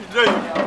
ìdílé yìí.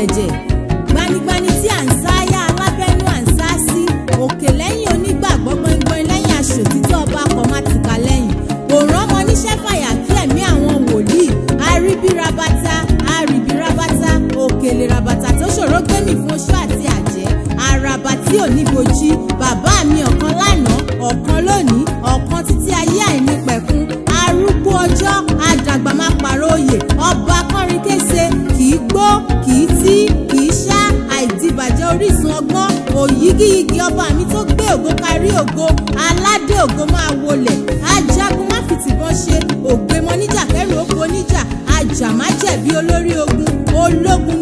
ọ̀jẹ̀jẹ̀ gbanigbani tí à ń sáyà alábẹ́nú à ń sá sí òkè lẹ́yìn onígbàgbọ́ gbọ̀ngbọ̀n lẹ́yìn aṣòtítọ́ ọba akọ̀mátìkà lẹ́yìn òòrùn ọmọ oníṣẹ́ fàyà kí ẹ̀mí àwọn wòlíì aríbí rabata aríbí rabata òkèlè rabata tó ṣòro gbẹ̀mí fún oṣù àti àjẹ́ àràbà tí ò ní bojí ajàmájẹ̀bi olórí ogun ológun